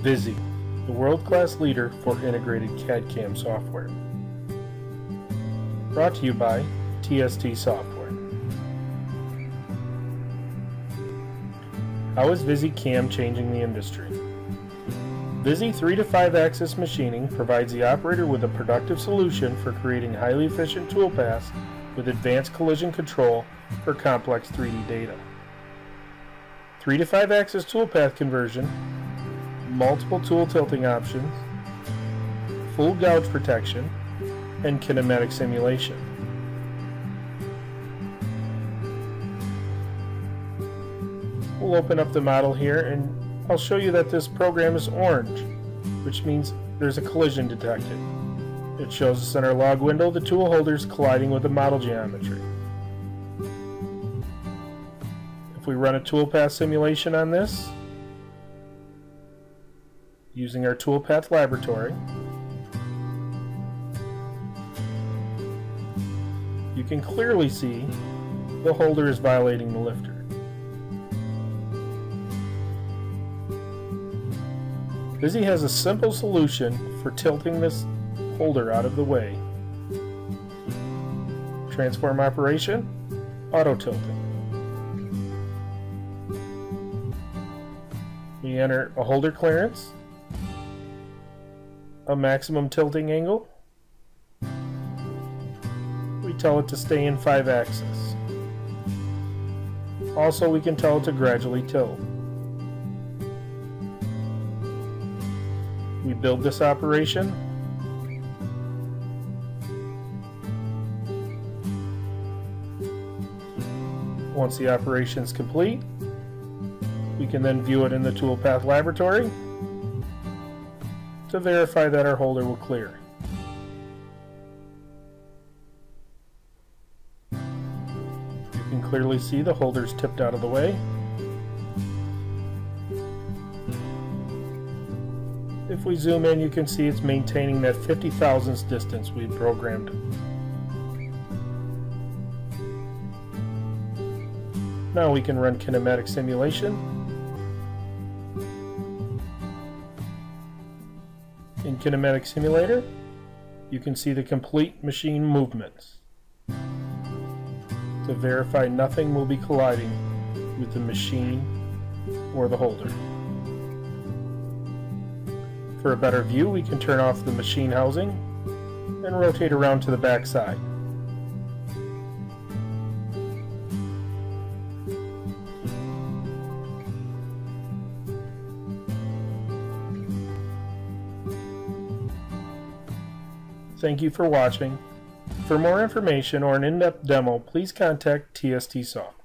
Visi, the world-class leader for integrated CAD-CAM software. Brought to you by TST Software. How is Visi CAM changing the industry? Visi 3 to 5 axis machining provides the operator with a productive solution for creating highly efficient toolpaths with advanced collision control for complex 3D data. 3 to 5 axis toolpath conversion, multiple tool tilting options, full gouge protection, and kinematic simulation. We'll open up the model here and I'll show you that this program is orange, which means there's a collision detected. It shows us in our log window the tool holders colliding with the model geometry. If we run a toolpath simulation on this, using our toolpath laboratory, you can clearly see the holder is violating the lifter. Visi has a simple solution for tilting this holder out of the way. Transform operation, auto tilting. We enter a holder clearance, a maximum tilting angle. We tell it to stay in 5 axis. Also we can tell it to gradually tilt. We build this operation. Once the operation is complete, we can then view it in the Toolpath Laboratory to verify that our holder will clear. You can clearly see the holders tipped out of the way. If we zoom in, you can see it's maintaining that 50 thousandths distance we programmed. Now we can run kinematic simulation In Kinematic Simulator, you can see the complete machine movements. To verify nothing will be colliding with the machine or the holder. For a better view, we can turn off the machine housing and rotate around to the back side. Thank you for watching. For more information or an in-depth demo, please contact TST Soft.